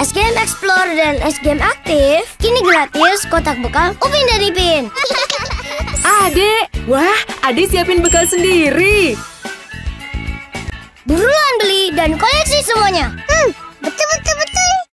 SGM Explore dan SGM Aktif kini gratis kotak bekal Upin dan Ipin. Adek, wah, Ade siapin bekal sendiri. Buruan beli dan koleksi semuanya.